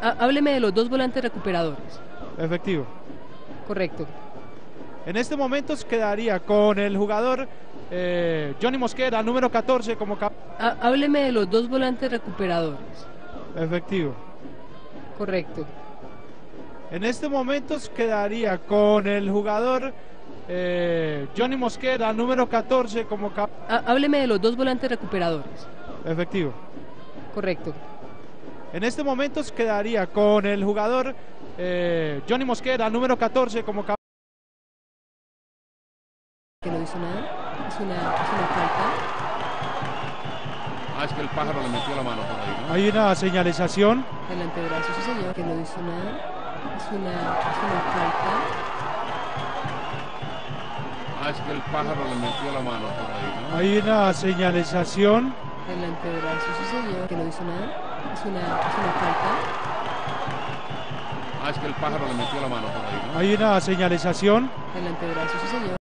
Ah, hábleme de los dos volantes recuperadores. Efectivo. Correcto. En este momento quedaría con el jugador eh, Johnny Mosquera, número 14, como Ah, hábleme de los dos volantes recuperadores. efectivo. Correcto. En este momento quedaría con el jugador eh, Johnny Mosquera, número 14, como Ah, hábleme de los dos volantes recuperadores. efectivo. Correcto. En este momento quedaría con el jugador eh, Johnny Mosquera, número 14, como Que no hizo nada. Es una, es una falta. Ah, es que el pájaro le metió la mano por ahí, ¿no? Hay una señalización. El antebrazo, sí señor. Que no hizo nada. Es una, es una falta. Ah, es que el pájaro le metió la mano por ahí, ¿no? Hay una señalización. El antebrazo, señor. Que no hizo nada. Es una, es una falta. Ah, es que el pájaro le metió la mano por ahí, ¿no? Hay una señalización. El antebrazo, señor.